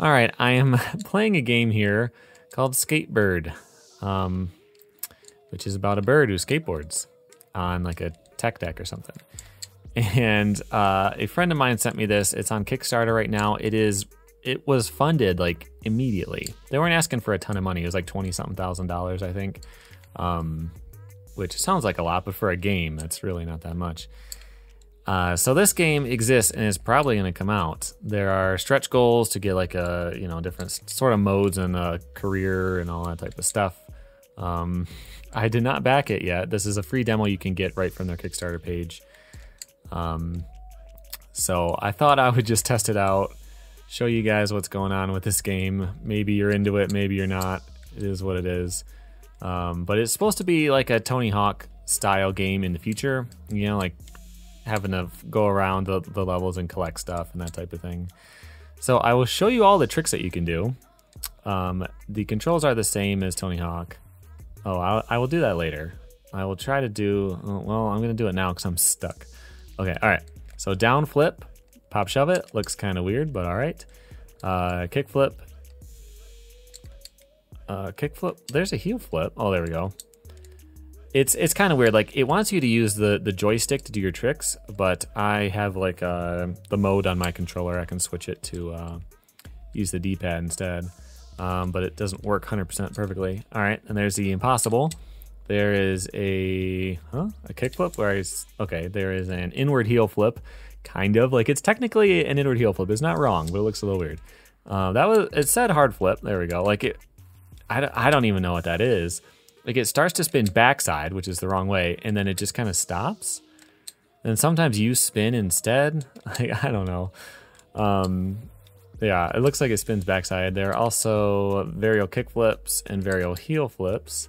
All right, I am playing a game here called Skatebird, um, which is about a bird who skateboards on like a tech deck or something. And uh, a friend of mine sent me this. It's on Kickstarter right now. It is. It was funded like immediately. They weren't asking for a ton of money. It was like twenty something thousand dollars, I think, um, which sounds like a lot, but for a game, that's really not that much. Uh, so this game exists and is probably going to come out. There are stretch goals to get like a you know different sort of modes and a career and all that type of stuff. Um, I did not back it yet. This is a free demo you can get right from their Kickstarter page. Um, so I thought I would just test it out, show you guys what's going on with this game. Maybe you're into it, maybe you're not. It is what it is. Um, but it's supposed to be like a Tony Hawk style game in the future. You know, like having to go around the, the levels and collect stuff and that type of thing. So I will show you all the tricks that you can do. Um, the controls are the same as Tony Hawk. Oh, I'll, I will do that later. I will try to do, well, I'm going to do it now because I'm stuck. Okay, all right. So down flip, pop shove it. Looks kind of weird, but all right. Uh, kick flip. Uh, kick flip. There's a heel flip. Oh, there we go it's it's kind of weird. Like it wants you to use the the joystick to do your tricks, but I have like uh, the mode on my controller. I can switch it to uh, use the D-pad instead, um, but it doesn't work 100% perfectly. All right, and there's the impossible. There is a huh a kickflip where I okay. There is an inward heel flip, kind of like it's technically an inward heel flip. It's not wrong, but it looks a little weird. Uh, that was it said hard flip. There we go. Like it, I, I don't even know what that is. Like it starts to spin backside, which is the wrong way, and then it just kind of stops. And sometimes you spin instead. Like, I don't know. Um, yeah, it looks like it spins backside. There are also varial kick flips and varial heel flips.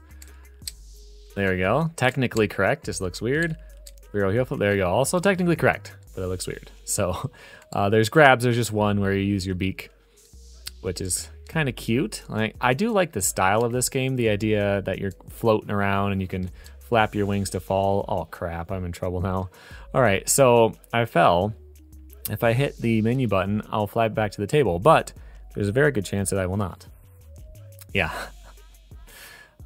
There we go. Technically correct. This looks weird. Varial heel flip. There you go. Also technically correct, but it looks weird. So uh, there's grabs. There's just one where you use your beak, which is kind of cute. Like I do like the style of this game, the idea that you're floating around and you can flap your wings to fall. Oh crap, I'm in trouble now. All right, so I fell. If I hit the menu button, I'll fly back to the table, but there's a very good chance that I will not. Yeah.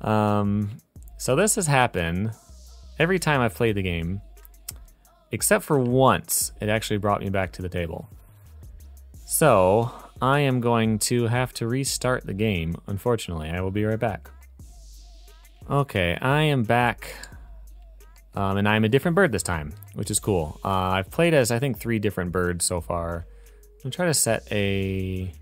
Um, so this has happened every time I've played the game, except for once. It actually brought me back to the table. So I am going to have to restart the game, unfortunately. I will be right back. Okay, I am back. Um, and I'm a different bird this time, which is cool. Uh, I've played as, I think, three different birds so far. I'm trying to set a...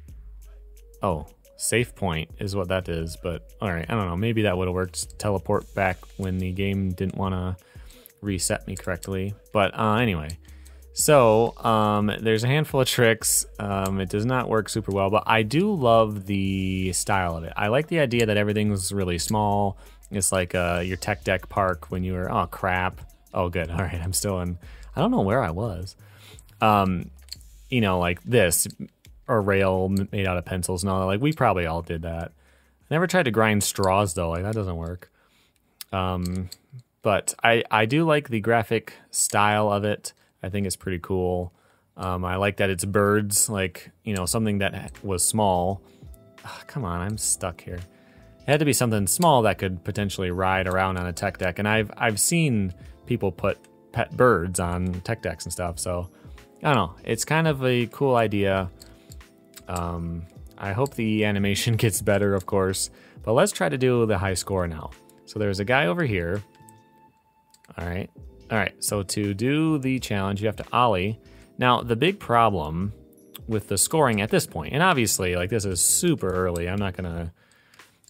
Oh, safe point is what that is. But, alright, I don't know. Maybe that would have worked. Teleport back when the game didn't want to reset me correctly. But uh, anyway, so um, there's a handful of tricks. Um, it does not work super well, but I do love the style of it. I like the idea that everything's really small. It's like uh, your tech deck park when you were, oh crap. Oh, good. All right, I'm still in, I don't know where I was. Um, you know, like this, or rail made out of pencils and all that. Like, we probably all did that. I never tried to grind straws though. Like, that doesn't work. Um, but I, I do like the graphic style of it. I think it's pretty cool. Um, I like that it's birds, like, you know, something that was small. Oh, come on, I'm stuck here. It had to be something small that could potentially ride around on a tech deck. And I've, I've seen people put pet birds on tech decks and stuff. So, I don't know. It's kind of a cool idea. Um, I hope the animation gets better, of course. But let's try to do the high score now. So there's a guy over here. All right. All right, so to do the challenge, you have to ollie. Now, the big problem with the scoring at this point, and obviously, like this is super early, I'm not gonna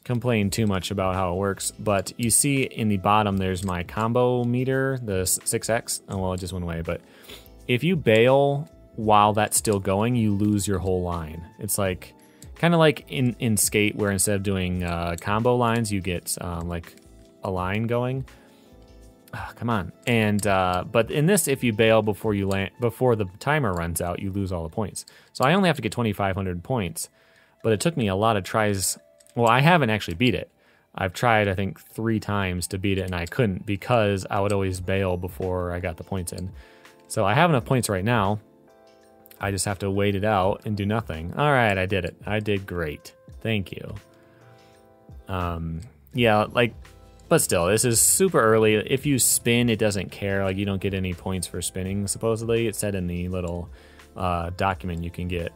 complain too much about how it works, but you see in the bottom, there's my combo meter, the 6x. Oh, well, it just went away, but if you bail while that's still going, you lose your whole line. It's like, kind of like in, in Skate, where instead of doing uh, combo lines, you get um, like a line going. Oh, come on. And uh, but in this, if you bail before you land before the timer runs out, you lose all the points. So I only have to get 2,500 points, but it took me a lot of tries. Well, I haven't actually beat it. I've tried, I think, three times to beat it, and I couldn't because I would always bail before I got the points in. So I have enough points right now. I just have to wait it out and do nothing. All right, I did it. I did great. Thank you. Um, yeah, like, but still, this is super early. If you spin, it doesn't care. Like, you don't get any points for spinning, supposedly. It said in the little uh, document you can get.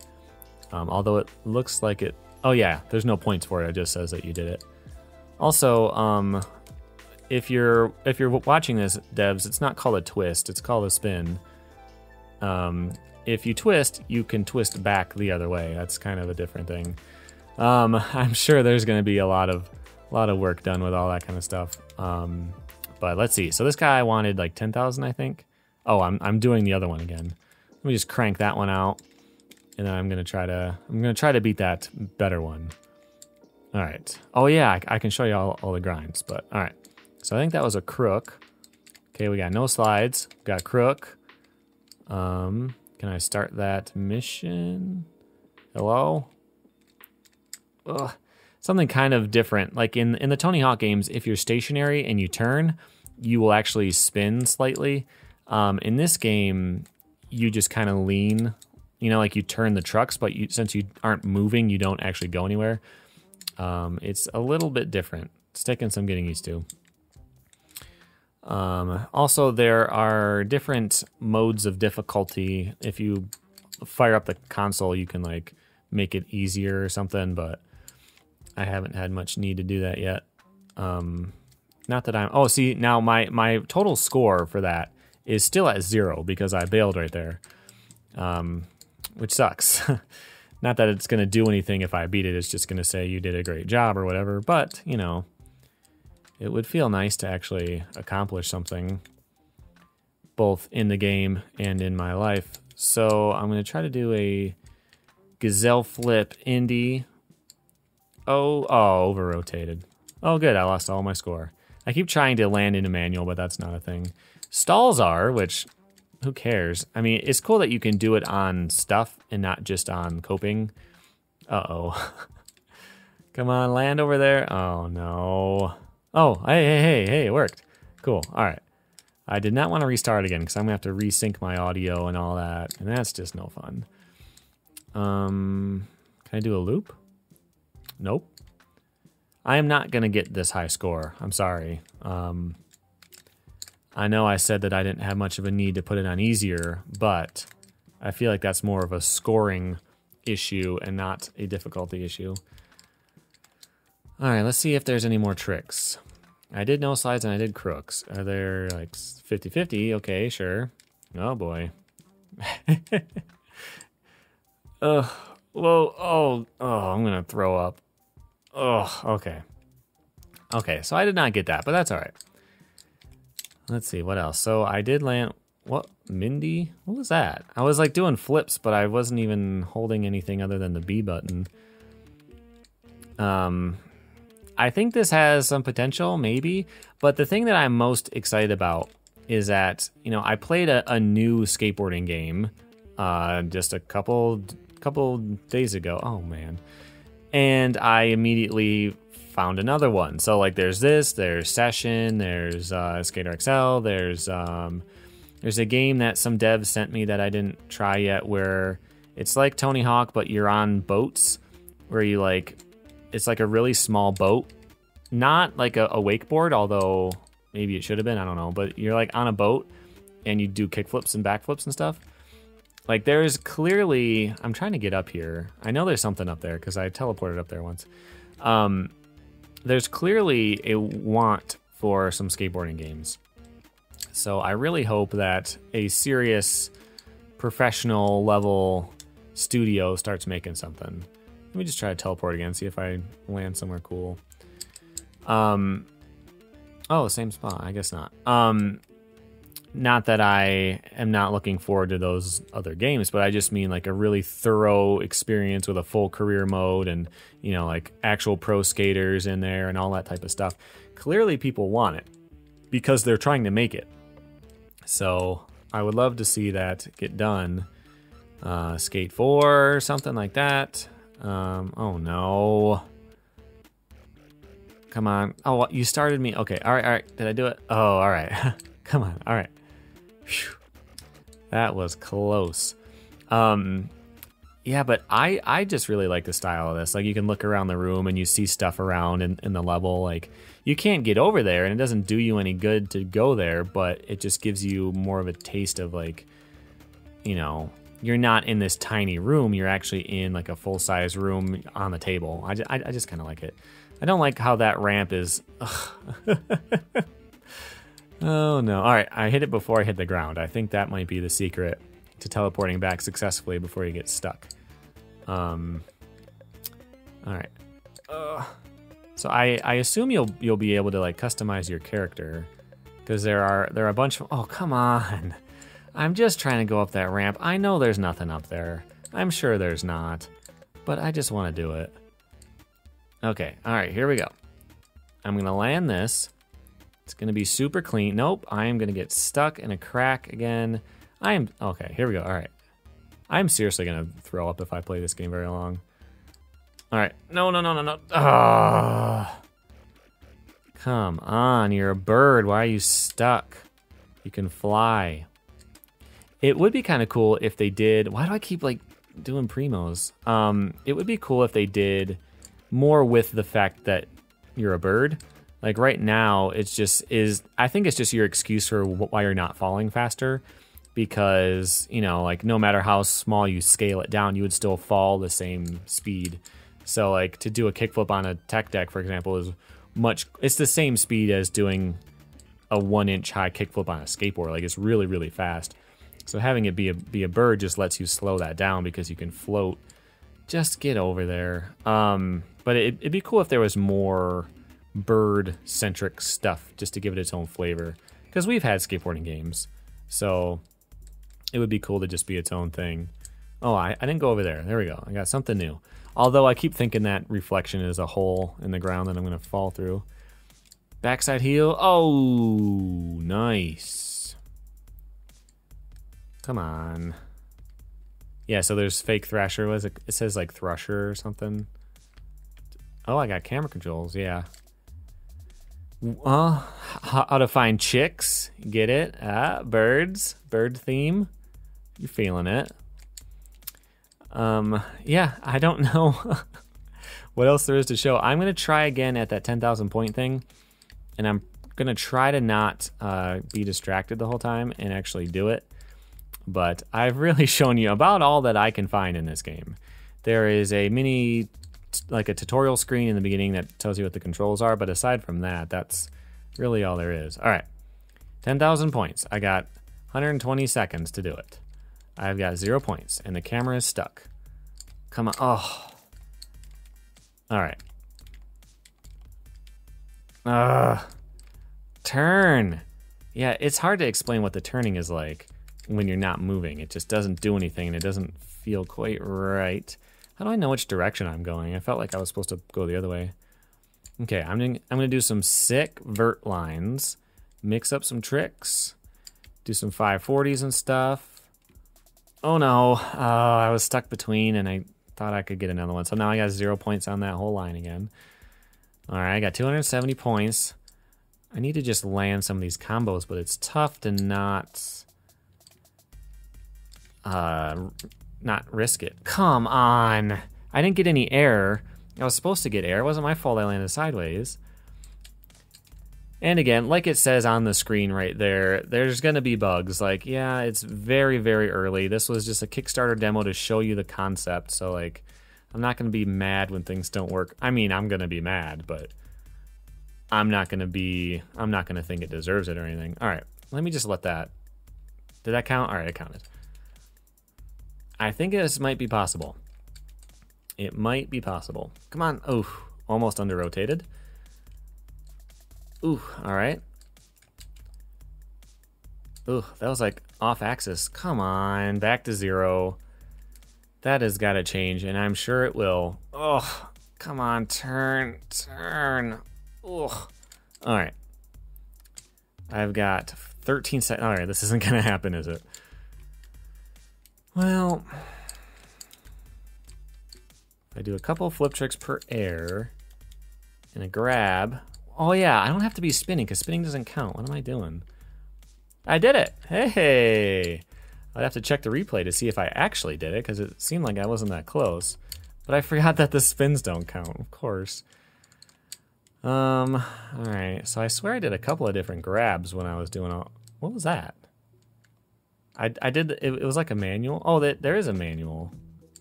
Um, although it looks like it. Oh, yeah, there's no points for it. It just says that you did it. Also, um, if you're if you're watching this, devs, it's not called a twist. It's called a spin. Um, if you twist, you can twist back the other way. That's kind of a different thing. Um, I'm sure there's going to be a lot of a lot of work done with all that kind of stuff. Um, but let's see. So this guy wanted like 10,000, I think. Oh, I'm I'm doing the other one again. Let me just crank that one out, and then I'm gonna try to I'm gonna try to beat that better one. All right. Oh yeah, I, I can show you all, all the grinds. But all right. So I think that was a crook. Okay, we got nose slides. We got crook. Um, can I start that mission? Hello? Ugh. Something kind of different. Like in, in the Tony Hawk games, if you're stationary and you turn, you will actually spin slightly. Um, in this game, you just kind of lean. You know, like you turn the trucks, but you, since you aren't moving, you don't actually go anywhere. Um, it's a little bit different. It's taking some getting used to. Um, also, there are different modes of difficulty. If you fire up the console, you can like make it easier or something, but I haven't had much need to do that yet. Um, not that I'm. Oh, see now my my total score for that is still at zero because I bailed right there, um, which sucks. not that it's gonna do anything if I beat it. It's just gonna say you did a great job or whatever. But you know, it would feel nice to actually accomplish something both in the game and in my life. So I'm going to try to do a gazelle flip Indy. Oh, oh, over rotated. Oh, good. I lost all my score. I keep trying to land in a manual, but that's not a thing. Stalls are, which who cares? I mean, it's cool that you can do it on stuff and not just on coping. Uh oh. Come on, land over there. Oh no. Oh, hey, hey, hey, hey, it worked. Cool. All right. I did not want to restart again because I'm going to have to resync my audio and all that. And that's just no fun. Um, can I do a loop? Nope. I am not going to get this high score. I'm sorry. Um, I know I said that I didn't have much of a need to put it on easier, but I feel like that's more of a scoring issue and not a difficulty issue. All right, let's see if there's any more tricks. I did nose slides and I did crooks. Are there like 50-50? Okay, sure. Oh boy. Ugh. Whoa. Oh. Oh, I'm gonna throw up. Oh, okay. Okay, so I did not get that, but that's all right. Let's see, what else? So I did land, what, Mindy? What was that? I was like doing flips, but I wasn't even holding anything other than the B button. Um, I think this has some potential, maybe. But the thing that I'm most excited about is that you know I played a, a new skateboarding game uh, just a couple couple days ago. Oh man, and I immediately found another one. So like there's this, there's Session, there's uh, Skater XL, there's um, there's a game that some devs sent me that I didn't try yet where it's like Tony Hawk but you're on boats where you like it's like a really small boat. Not like a, a wakeboard, although maybe it should have been, I don't know. But you're like on a boat and you do kickflips and backflips and stuff. Like there's clearly, I'm trying to get up here. I know there's something up there because I teleported up there once. Um, there's clearly a want for some skateboarding games. So I really hope that a serious professional level studio starts making something. Let me just try to teleport again, see if I land somewhere cool. Um, oh, same spot. I guess not. Um, not that I am not looking forward to those other games, but I just mean like a really thorough experience with a full career mode and, you know, like actual pro skaters in there and all that type of stuff. Clearly, people want it because they're trying to make it. So I would love to see that get done. Uh, Skate 4 something like that. Um, oh no. Come on. Oh, you started me. Okay. All right. All right. Did I do it? Oh, all right. Come on. All right. Whew. That was close. Um, yeah, but I I just really like the style of this. Like you can look around the room and you see stuff around in, in the level. Like you can't get over there, and it doesn't do you any good to go there. But it just gives you more of a taste of like, you know, you're not in this tiny room. You're actually in like a full size room on the table. I I, I just kind of like it. I don't like how that ramp is. oh no! All right, I hit it before I hit the ground. I think that might be the secret to teleporting back successfully before you get stuck. Um, all right. Uh, so I, I assume you'll you'll be able to like customize your character because there are there are a bunch of oh come on. I'm just trying to go up that ramp. I know there's nothing up there. I'm sure there's not but I just want to do it. Okay. All right. Here we go. I'm gonna land this it's gonna be super clean nope I am gonna get stuck in a crack again I am okay. Here we go. All right. I'm seriously gonna throw up if I play this game very long. All right. No, no, no, no, no. Ah. Come on. You're a bird. Why are you stuck? You can fly. It would be kind of cool if they did. Why do I keep like doing primos? Um, it would be cool if they did more with the fact that you're a bird. Like right now, it's just is. I think it's just your excuse for why you're not falling faster. Because you know like no matter how small you scale it down you would still fall the same speed. So like to do a kickflip on a tech deck for example is much it's the same speed as doing a one inch high kickflip on a skateboard. Like it's really really fast. So having it be a be a bird just lets you slow that down because you can float. Just get over there. Um but it, it'd be cool if there was more bird centric stuff just to give it its own flavor because we've had skateboarding games so it would be cool to just be its own thing. Oh, I, I didn't go over there. There we go. I got something new. Although I keep thinking that reflection is a hole in the ground that I'm going to fall through. Backside heel. Oh, nice. Come on. Yeah, so there's fake Thrasher. Was it? It says like Thrusher or something. Oh, I got camera controls. Yeah. Uh, how to find chicks? Get it? Ah, birds. Bird theme. You're feeling it. Um, yeah, I don't know what else there is to show. I'm gonna try again at that 10,000 point thing, and I'm gonna try to not uh, be distracted the whole time and actually do it. But I've really shown you about all that I can find in this game. There is a mini, like a tutorial screen in the beginning that tells you what the controls are, but aside from that, that's really all there is. All right, 10,000 points. I got 120 seconds to do it. I've got zero points, and the camera is stuck. Come on. Oh. All right. Uh, turn. Yeah, it's hard to explain what the turning is like when you're not moving. It just doesn't do anything, and it doesn't feel quite right. How do I know which direction I'm going? I felt like I was supposed to go the other way. Okay, I'm gonna, I'm gonna do some sick vert lines, mix up some tricks, do some 540s and stuff. Oh no, uh, I was stuck between and I thought I could get another one. So now I got zero points on that whole line again. All right, I got 270 points. I need to just land some of these combos, but it's tough to not uh, not risk it. Come on. I didn't get any air. I was supposed to get air. It wasn't my fault I landed sideways. And again, like it says on the screen right there, there's going to be bugs. Like, yeah, it's very, very early. This was just a Kickstarter demo to show you the concept. So, like, I'm not going to be mad when things don't work. I mean, I'm going to be mad, but I'm not going to be, I'm not going to think it deserves it or anything. All right, let me just let that. Did that count? All right, it counted. I think this might be possible. It might be possible. Come on. Oh, almost under rotated. Ooh, all right. Ooh, that was like off axis. Come on, back to zero. That has got to change, and I'm sure it will. Oh, come on, turn, turn. Ugh. All right. I've got 13 seconds. All right, this isn't going to happen, is it? Well, I do a couple flip tricks per air and a grab, Oh yeah, I don't have to be spinning because spinning doesn't count. What am I doing? I did it. Hey, I'd have to check the replay to see if I actually did it, because it seemed like I wasn't that close. But I forgot that the spins don't count, of course. Um, alright, so I swear I did a couple of different grabs when I was doing all... What was that? I, I did, it, it was like a manual. Oh, that, there is a manual.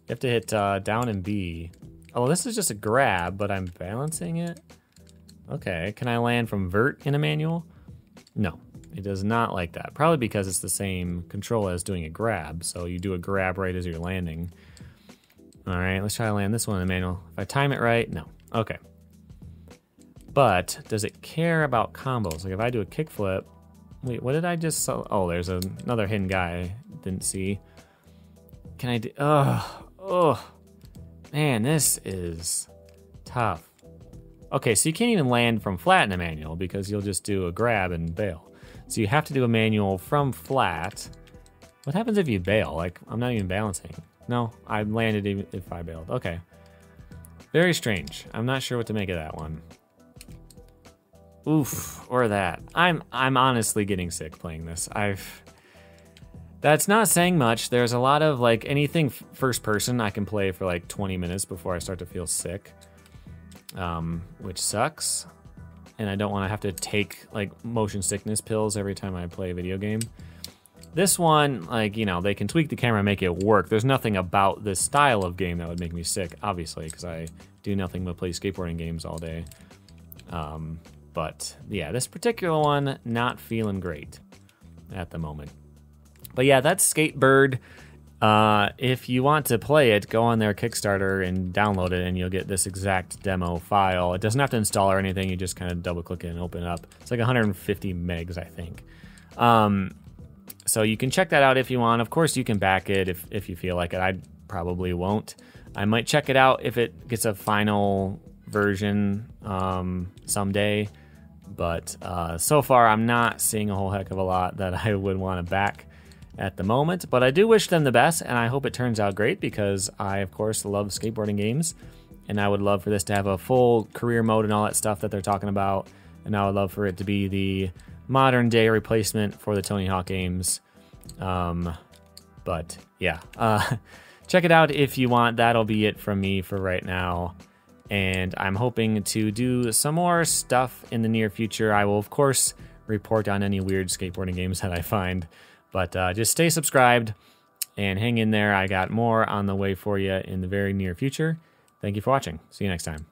You have to hit uh, down and B. Oh, this is just a grab, but I'm balancing it? Okay, can I land from vert in a manual? No, it does not like that. Probably because it's the same control as doing a grab. So you do a grab right as you're landing. All right, let's try to land this one in the manual. If I time it right, no. Okay. But does it care about combos? Like if I do a kickflip, wait, what did I just saw? Oh, there's another hidden guy I didn't see. Can I do, oh, oh, man, this is tough. Okay, so you can't even land from flat in a manual because you'll just do a grab and bail. So you have to do a manual from flat. What happens if you bail? Like, I'm not even balancing. No, I landed even if I bailed. Okay. Very strange. I'm not sure what to make of that one. Oof, or that. I'm I'm honestly getting sick playing this. I've that's not saying much. There's a lot of like anything first person I can play for like 20 minutes before I start to feel sick, um, which sucks. And I don't want to have to take like motion sickness pills every time I play a video game. This one, like, you know, they can tweak the camera and make it work. There's nothing about this style of game that would make me sick, obviously, because I do nothing but play skateboarding games all day. Um, but yeah, this particular one, not feeling great at the moment. But yeah, that's Skatebird. Uh, if you want to play it, go on their Kickstarter and download it, and you'll get this exact demo file. It doesn't have to install or anything. You just kind of double click it and open it up. It's like 150 megs, I think. Um, so you can check that out if you want. Of course, you can back it if, if you feel like it. I probably won't. I might check it out if it gets a final version um, someday. But uh, so far, I'm not seeing a whole heck of a lot that I would want to back at the moment. But I do wish them the best, and I hope it turns out great because I, of course, love skateboarding games. And I would love for this to have a full career mode and all that stuff that they're talking about. And I would love for it to be the modern day replacement for the Tony Hawk games. Um, but yeah, uh, check it out if you want. That'll be it from me for right now. And I'm hoping to do some more stuff in the near future. I will, of course, report on any weird skateboarding games that I find. But uh, just stay subscribed and hang in there. I got more on the way for you in the very near future. Thank you for watching. See you next time.